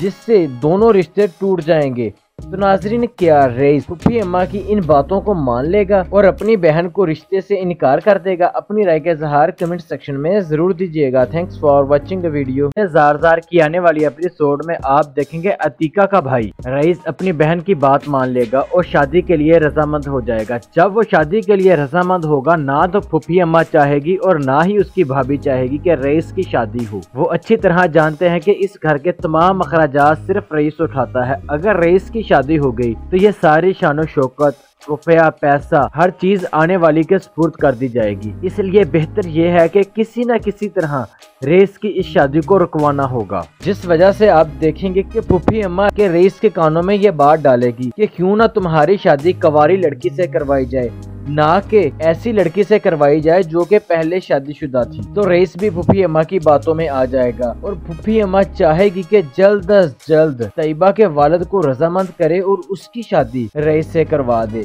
जिससे दोनों रिश्ते टूट जाएँगे। तो नाजरीन, क्या रईस फुफी अम्मा की इन बातों को मान लेगा और अपनी बहन को रिश्ते से इनकार कर देगा? अपनी राय का इजहार कमेंट सेक्शन में ज़रूर दीजिएगा। Thanks for watching video Zaar Zaar की आने वाली एपिसोड में आप देखेंगे अतीका का भाई। रईस अपनी बहन की बात मान लेगा और शादी के लिए रजामंद हो जाएगा। जब वो शादी के लिए रजामंद होगा, ना तो फुफी अम्मा चाहेगी और ना ही उसकी भाभी चाहेगी की रईस की शादी हो। वो अच्छी तरह जानते हैं की इस घर के तमाम अखराज सिर्फ़ रईस उठाता है। अगर रईस की शादी हो गई तो ये सारी शानो, शौकत, रुपया, पैसा, हर चीज़ आने वाली के स्पुर्द कर दी जाएगी। इसलिए बेहतर ये है कि किसी न किसी तरह रेस की इस शादी को रुकवाना होगा। जिस वजह से आप देखेंगे कि पुफी अम्मा के रेस के कानों में ये बात डालेगी कि क्यों ना तुम्हारी शादी कवारी लड़की से करवाई जाए। ना के ऐसी लड़की से करवाई जाए जो कि पहले शादीशुदा थी। तो रईस भी फूफी अम्मा की बातों में आ जाएगा और फूफी अम्मा चाहेगी कि जल्द अज जल्द तयबा के वालद को रजामंद करे और उसकी शादी रईस से करवा दे,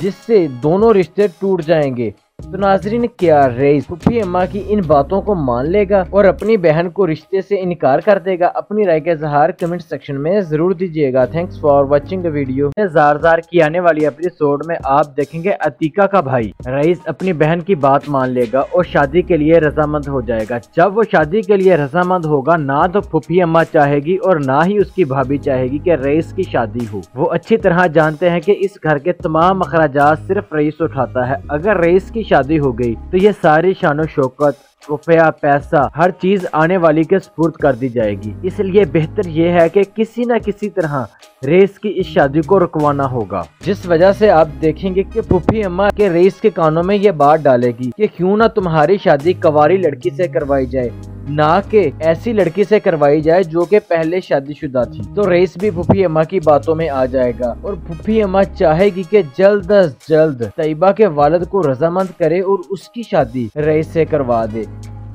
जिससे दोनों रिश्ते टूट जाएँगे। तो नाजरीन, क्या रेस फुफी अम्मा की इन बातों को मान लेगा और अपनी बहन को रिश्ते से इनकार कर देगा? अपनी राय का इजहार कमेंट सेक्शन में ज़रूर दीजिएगा। Thanks for watching the video Zaar Zaar की आने वाली एपिसोड में आप देखेंगे अतीका का भाई। रईस अपनी बहन की बात मान लेगा और शादी के लिए रजामंद हो जाएगा। जब वो शादी के लिए रजामंद होगा, ना तो फुफी अम्मा चाहेगी और ना ही उसकी भाभी चाहेगी की रईस की शादी हो। वो अच्छी तरह जानते हैं की इस घर के तमाम अखराज सिर्फ़ रईस उठाता है। अगर रईस की शादी हो गई तो ये सारी शानो, शौकत, रुपया, पैसा, हर चीज़ आने वाली के स्पुर्द कर दी जाएगी। इसलिए बेहतर ये है कि किसी न किसी तरह रेस की इस शादी को रुकवाना होगा। जिस वजह से आप देखेंगे कि पुफी अम्मा के रेस के कानों में ये बात डालेगी कि क्यों ना तुम्हारी शादी कवारी लड़की से करवाई जाए। ना के ऐसी लड़की से करवाई जाए जो कि पहले शादीशुदा थी। तो रईस भी फूफी अम्मा की बातों में आ जाएगा और फूफी अम्मा चाहेगी कि जल्द अज जल्द तयबा के वालद को रजामंद करे और उसकी शादी रईस से करवा दे,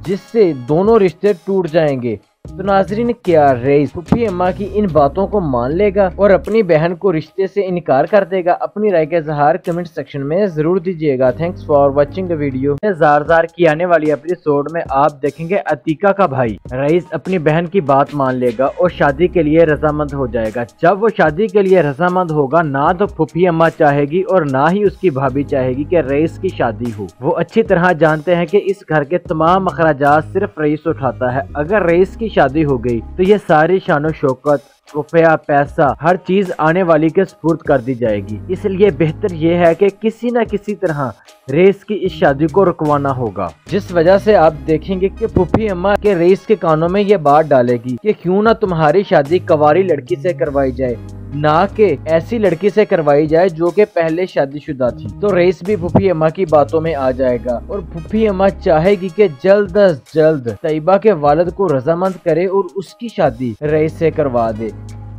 जिससे दोनों रिश्ते टूट जाएँगे। तो नाजरीन, क्या रेस फुफी अम्मा की इन बातों को मान लेगा और अपनी बहन को रिश्ते से इनकार कर देगा? अपनी राय का इजहार कमेंट सेक्शन में ज़रूर दीजिएगा। Thanks for watching the video Zaar Zaar की आने वाली एपिसोड में आप देखेंगे अतीका का भाई। रईस अपनी बहन की बात मान लेगा और शादी के लिए रजामंद हो जाएगा। जब वो शादी के लिए रजामंद होगा, ना तो फुफी अम्मा चाहेगी और ना ही उसकी भाभी चाहेगी की रईस की शादी हो। वो अच्छी तरह जानते हैं की इस घर के तमाम अखराज सिर्फ़ रईस उठाता है। अगर रईस की शादी हो गई तो ये सारी शानो, शौकत, रुपया, पैसा, हर चीज़ आने वाली के स्पुर्द कर दी जाएगी। इसलिए बेहतर ये है कि किसी न किसी तरह रेस की इस शादी को रुकवाना होगा। जिस वजह से आप देखेंगे कि पुफी अम्मा के रेस के कानों में ये बात डालेगी कि क्यों ना तुम्हारी शादी कवारी लड़की से करवाई जाए। ना के ऐसी लड़की से करवाई जाए जो कि पहले शादीशुदा थी। तो रईस भी फूफी अम्मा की बातों में आ जाएगा और फूफी अम्मा चाहेगी कि जल्द अज जल्द तैयबा के वालद को रजामंद करे और उसकी शादी रईस से करवा दे,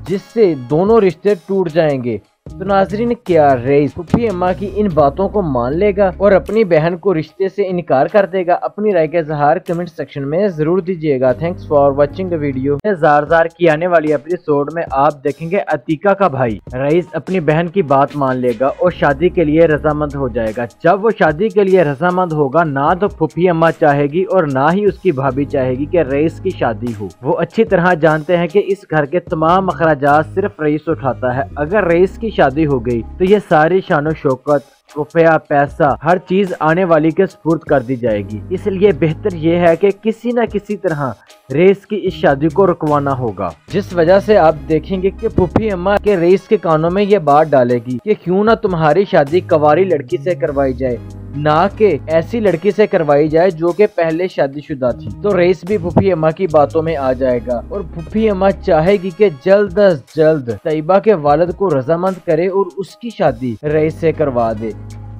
जिससे दोनों रिश्ते टूट जाएँगे। तो नाजरीन, क्या रेस फुफी अम्मा की इन बातों को मान लेगा और अपनी बहन को रिश्ते से इनकार कर देगा? अपनी राय का इजहार कमेंट सेक्शन में ज़रूर दीजिएगा। Thanks for watching the video Zaar Zaar की आने वाली एपिसोड में आप देखेंगे अतीका का भाई। रईस अपनी बहन की बात मान लेगा और शादी के लिए रजामंद हो जाएगा। जब वो शादी के लिए रजामंद होगा, ना तो फुफी अम्मा चाहेगी और ना ही उसकी भाभी चाहेगी की रईस की शादी हो। वो अच्छी तरह जानते हैं की इस घर के तमाम अखराज सिर्फ़ रईस उठाता है। अगर रईस की शादी हो गई तो ये सारी शानो, शौकत, रुपया, पैसा, हर चीज़ आने वाली के स्पुर्द कर दी जाएगी। इसलिए बेहतर ये है कि किसी न किसी तरह रेस की इस शादी को रुकवाना होगा। जिस वजह से आप देखेंगे कि पुफी अम्मा के रेस के कानों में ये बात डालेगी कि क्यों ना तुम्हारी शादी कवारी लड़की से करवाई जाए। ना के ऐसी लड़की से करवाई जाए जो कि पहले शादीशुदा थी। तो रेस भी फूफी अम्मा की बातों में आ जाएगा और फूफी अम्मा चाहेगी कि जल्द अज जल्द तैयबा के वालद को रजामंद करे और उसकी शादी रेस से करवा दे,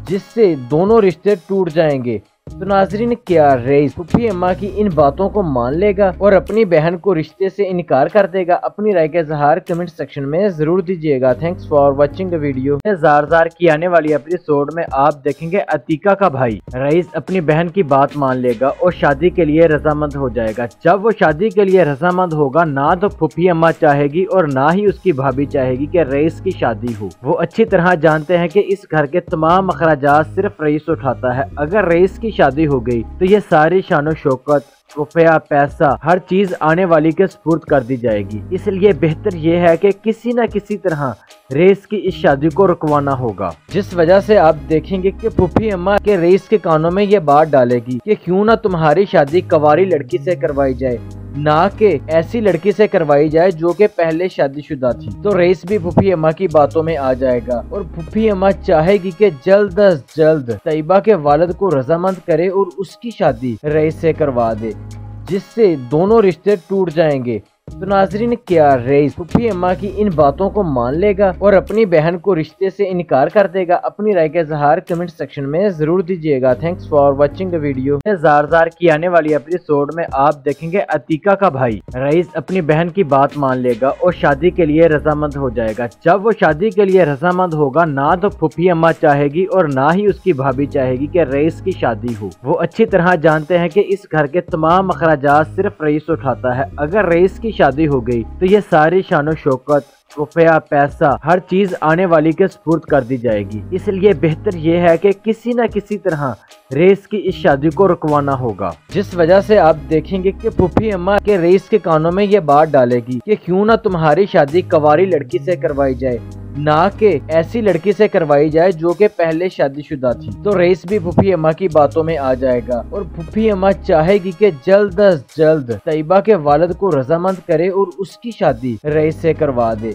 जिससे दोनों रिश्ते टूट जाएँगे। तो नाजरीन, क्या रईस फूफी अम्मा की इन बातों को मान लेगा और अपनी बहन को रिश्ते से इनकार कर देगा? अपनी राय का इजहार कमेंट सेक्शन में ज़रूर दीजिएगा। Thanks for watching the video Zaar Zaar की आने वाली एपिसोड में आप देखेंगे अतीका का भाई। रईस अपनी बहन की बात मान लेगा और शादी के लिए रजामंद हो जाएगा। जब वो शादी के लिए रजामंद होगा, ना तो फूफी अम्मा चाहेगी और ना ही उसकी भाभी चाहेगी की रईस की शादी हो। वो अच्छी तरह जानते हैं की इस घर के तमाम अखराज सिर्फ़ रईस उठाता है। अगर रईस की शादी हो गई तो ये सारी शानो, शौकत, रुपया, पैसा, हर चीज़ आने वाली के स्पुर्द कर दी जाएगी। इसलिए बेहतर ये है कि किसी न किसी तरह रेस की इस शादी को रुकवाना होगा। जिस वजह से आप देखेंगे कि पुफी अम्मा के रेस के कानों में ये बात डालेगी कि क्यों ना तुम्हारी शादी कवारी लड़की से करवाई जाए। ना के ऐसी लड़की से करवाई जाए जो कि पहले शादीशुदा थी। तो रईस भी फूफी अम्मा की बातों में आ जाएगा और फूफी अम्मा चाहेगी कि जल्द अज जल्द तयबा के वालद को रजामंद करे और उसकी शादी रईस से करवा दे, जिससे दोनों रिश्ते टूट जाएँगे। तो नाजरीन, क्या रेस फूफी अम्मा की इन बातों को मान लेगा और अपनी बहन को रिश्ते से इनकार कर देगा? अपनी राय का इजहार कमेंट सेक्शन में ज़रूर दीजिएगा। Thanks for watching the video Zaar Zaar की आने वाली एपिसोड में आप देखेंगे अतीका का भाई। रईस अपनी बहन की बात मान लेगा और शादी के लिए रजामंद हो जाएगा। जब वो शादी के लिए रजामंद होगा, ना तो फूफी अम्मा चाहेगी और ना ही उसकी भाभी चाहेगी की रईस की शादी हो। वो अच्छी तरह जानते हैं की इस घर के तमाम अखराज सिर्फ़ रईस उठाता है। अगर रईस की शादी हो गई तो ये सारी शान शौकत रुपया, पैसा, हर चीज़ आने वाली के स्पुर्द कर दी जाएगी। इसलिए बेहतर ये है कि किसी न किसी तरह रेस की इस शादी को रुकवाना होगा। जिस वजह से आप देखेंगे कि पुफी अम्मा के रेस के कानों में ये बात डालेगी कि क्यों ना तुम्हारी शादी कवारी लड़की से करवाई जाए, ना के ऐसी लड़की से करवाई जाए जो कि पहले शादीशुदा थी। तो रेस भी फूफी अम्मा की बातों में आ जाएगा और फूफी अम्मा चाहेगी कि जल्द अज जल्द तैयबा के वालद को रजामंद करे और उसकी शादी रेस से करवा दे।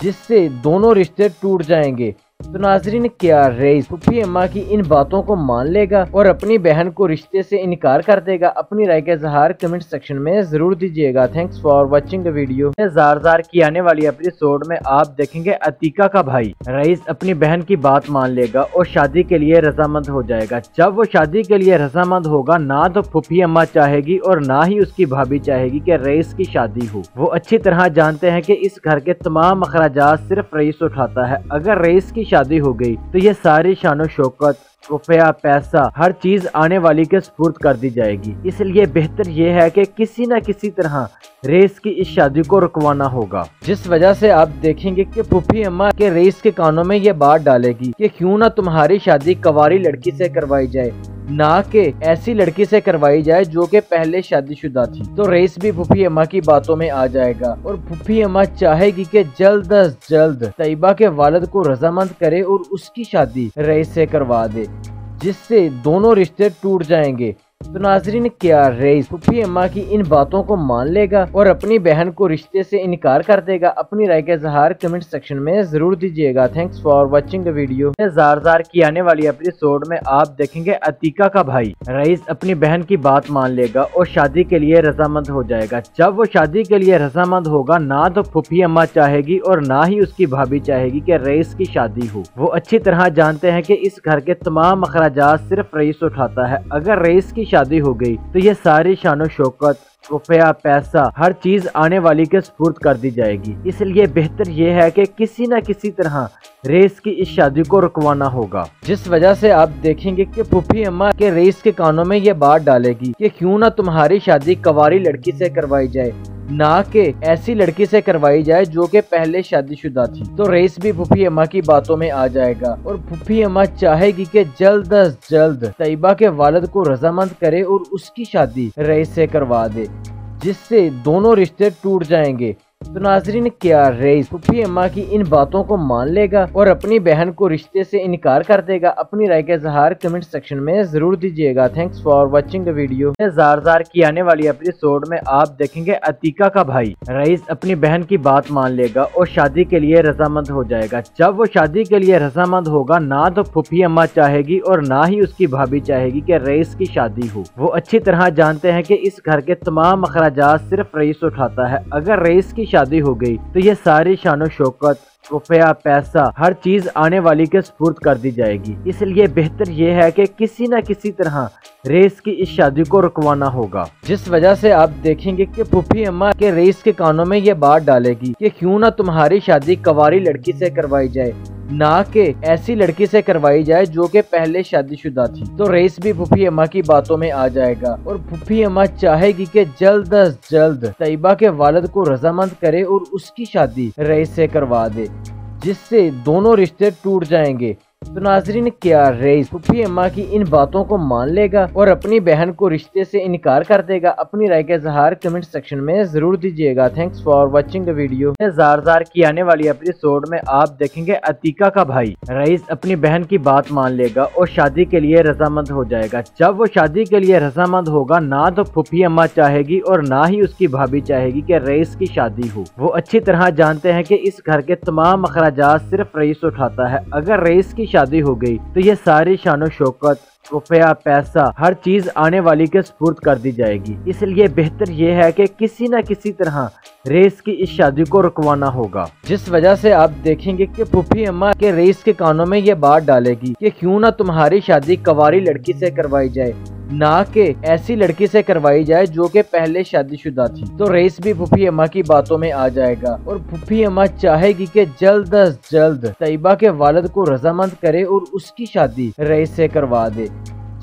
जिससे दोनों रिश्ते टूट जाएँगे। तो नाजरीन, क्या रेस फूफी अम्मा की इन बातों को मान लेगा और अपनी बहन को रिश्ते से इनकार कर देगा? अपनी राय का इजहार कमेंट सेक्शन में ज़रूर दीजिएगा। Thanks for watching the video Zaar Zaar की आने वाली एपिसोड में आप देखेंगे अतीका का भाई। रईस अपनी बहन की बात मान लेगा और शादी के लिए रजामंद हो जाएगा। जब वो शादी के लिए रजामंद होगा, ना तो फूफी अम्मा चाहेगी और ना ही उसकी भाभी चाहेगी की रईस की शादी हो। वो अच्छी तरह जानते हैं की इस घर के तमाम अखराज सिर्फ़ रईस उठाता है। अगर रईस की शादी हो गई तो ये सारी शानो, शौकत, रुपया, पैसा, हर चीज़ आने वाली के स्पुर्द कर दी जाएगी। इसलिए बेहतर ये है कि किसी न किसी तरह रेस की इस शादी को रुकवाना होगा। जिस वजह से आप देखेंगे कि पुफी अम्मा के रेस के कानों में ये बात डालेगी कि क्यों ना तुम्हारी शादी कवारी लड़की से करवाई जाए। ना के ऐसी लड़की से करवाई जाए जो कि पहले शादीशुदा थी। तो रईस भी फूफी अम्मा की बातों में आ जाएगा और फूफी अम्मा चाहेगी कि जल्द अज जल्द तैयबा के वालद को रजामंद करे और उसकी शादी रईस से करवा दे, जिससे दोनों रिश्ते टूट जाएँगे। तो नाजरीन, क्या रेस फूफी अम्मा की इन बातों को मान लेगा और अपनी बहन को रिश्ते से इनकार कर देगा? अपनी राय का इजहार कमेंट सेक्शन में ज़रूर दीजिएगा। Thanks for watching the video Zaar Zaar की आने वाली एपिसोड में आप देखेंगे अतीका का भाई। रईस अपनी बहन की बात मान लेगा और शादी के लिए रजामंद हो जाएगा। जब वो शादी के लिए रजामंद होगा, ना तो फूफी अम्मा चाहेगी और ना ही उसकी भाभी चाहेगी की रईस की शादी हो। वो अच्छी तरह जानते हैं की इस घर के तमाम अखराज सिर्फ़ रईस उठाता है। अगर रईस की शादी हो गई तो ये सारी शानो, शौकत, रुपया, पैसा, हर चीज़ आने वाली के स्पुर्द कर दी जाएगी। इसलिए बेहतर ये है कि किसी न किसी तरह रेस की इस शादी को रुकवाना होगा। जिस वजह से आप देखेंगे कि पुफी अम्मा के रेस के कानों में ये बात डालेगी कि क्यों ना तुम्हारी शादी कवारी लड़की से करवाई जाए। ना के ऐसी लड़की से करवाई जाए जो कि पहले शादीशुदा थी। तो रईस भी भूफी अम्मा की बातों में आ जाएगा और भूफी अम्मा चाहेगी कि जल्द अज जल्द तैयबा के वालद को रजामंद करे और उसकी शादी रईस से करवा दे, जिससे दोनों रिश्ते टूट जाएँगे। तो नाजरीन, क्या रेस फूफी अम्मा की इन बातों को मान लेगा और अपनी बहन को रिश्ते से इनकार कर देगा? अपनी राय का इजहार कमेंट सेक्शन में ज़रूर दीजिएगा। Thanks for watching video Zaar Zaar की आने वाली एपिसोड में आप देखेंगे अतीका का भाई। रईस अपनी बहन की बात मान लेगा और शादी के लिए रजामंद हो जाएगा। जब वो शादी के लिए रजामंद होगा, ना तो फूफी अम्मा चाहेगी और ना ही उसकी भाभी चाहेगी की रईस की शादी हो। वो अच्छी तरह जानते हैं की इस घर के तमाम अखराज सिर्फ़ रईस उठाता है। अगर रईस की शादी हो गई। तो ये सारी शान शौकत रुपया, पैसा, हर चीज़ आने वाली के स्पुर्द कर दी जाएगी। इसलिए बेहतर ये है कि किसी न किसी तरह रेस की इस शादी को रुकवाना होगा। जिस वजह से आप देखेंगे कि पुफी अम्मा के रेस के कानों में ये बात डालेगी कि क्यों ना तुम्हारी शादी कवारी लड़की से करवाई जाए, ना के ऐसी लड़की से करवाई जाए जो कि पहले शादीशुदा थी। तो रेस भी फुफी अम्मा की बातों में आ जाएगा और फुफी अम्मा चाहेगी कि जल्द अज जल्द तैयबा के वालद को रजामंद करे और उसकी शादी रेस से करवा दे। जिससे दोनों रिश्ते टूट जाएँगे। तो नाजरीन, क्या रेस फुफी अम्मा की इन बातों को मान लेगा और अपनी बहन को रिश्ते से इनकार कर देगा? अपनी राय का इजहार कमेंट सेक्शन में ज़रूर दीजिएगा। Thanks for watching the video Zaar Zaar की आने वाली एपिसोड में आप देखेंगे अतीका का भाई। रईस अपनी बहन की बात मान लेगा और शादी के लिए रजामंद हो जाएगा। जब वो शादी के लिए रजामंद होगा, ना तो फुफी अम्मा चाहेगी और ना ही उसकी भाभी चाहेगी की रईस की शादी हो। वो अच्छी तरह जानते हैं की इस घर के तमाम अखराज सिर्फ़ रईस उठाता है। अगर रईस की शादी हो गई तो ये सारी शानो शौकत, रुपया, पैसा, हर चीज़ आने वाली के स्पुर्द कर दी जाएगी। इसलिए बेहतर ये है कि किसी न किसी तरह रेस की इस शादी को रुकवाना होगा। जिस वजह से आप देखेंगे कि पुफी अम्मा के रेस के कानों में ये बात डालेगी कि क्यों ना तुम्हारी शादी कवारी लड़की से करवाई जाए। ना के ऐसी लड़की से करवाई जाए जो कि पहले शादीशुदा थी। तो रईस भी फुफी अम्मा की बातों में आ जाएगा और फुफी अम्मा चाहेगी कि जल्द अज जल्द तयबा के वालद को रजामंद करे और उसकी शादी रईस से करवा दे,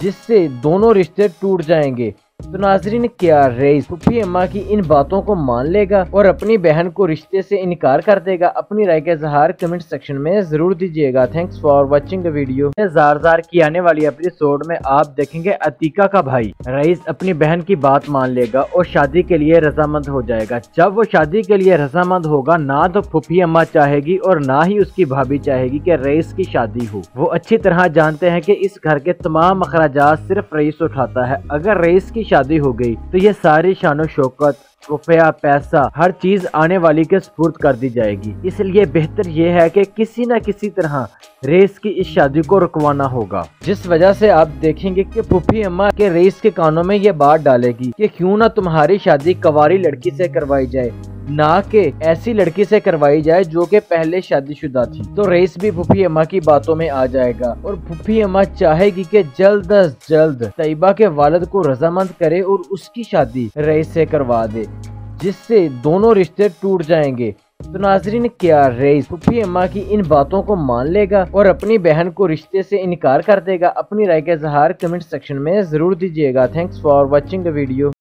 जिससे दोनों रिश्ते टूट जाएँगे। तो नाजरीन, क्या रईस फुफी अम्मा की इन बातों को मान लेगा और अपनी बहन को रिश्ते से इनकार कर देगा? अपनी राय का इजहार कमेंट सेक्शन में ज़रूर दीजिएगा। Thanks for watching the video Zaar Zaar की आने वाली एपिसोड में आप देखेंगे अतीका का भाई। रईस अपनी बहन की बात मान लेगा और शादी के लिए रजामंद हो जाएगा। जब वो शादी के लिए रजामंद होगा, ना तो फुफी अम्मा चाहेगी और ना ही उसकी भाभी चाहेगी की रईस की शादी हो। वो अच्छी तरह जानते हैं की इस घर के तमाम अखराज सिर्फ़ रईस उठाता है। अगर रईस की शादी हो गई तो ये सारी शानो शौकत रुपया, पैसा, हर चीज़ आने वाली के स्पुर्द कर दी जाएगी। इसलिए बेहतर ये है कि किसी न किसी तरह रेस की इस शादी को रुकवाना होगा। जिस वजह से आप देखेंगे कि पुफी अम्मा के रेस के कानों में ये बात डालेगी कि क्यों ना तुम्हारी शादी कवारी लड़की से करवाई जाए, ना के ऐसी लड़की से करवाई जाए जो कि पहले शादीशुदा थी। तो रेस भी फुफी अम्मा की बातों में आ जाएगा और फुफी अम्मा चाहेगी कि जल्द अज जल्द तैयबा के वालद को रजामंद करे और उसकी शादी रेस से करवा दे। जिससे दोनों रिश्ते टूट जाएँगे। तो नाजरीन, क्या रईस फुफी अम्मा की इन बातों को मान लेगा और अपनी बहन को रिश्ते से इनकार कर देगा? अपनी राय का इजहार कमेंट सेक्शन में ज़रूर दीजिएगा। Thanks for watching the video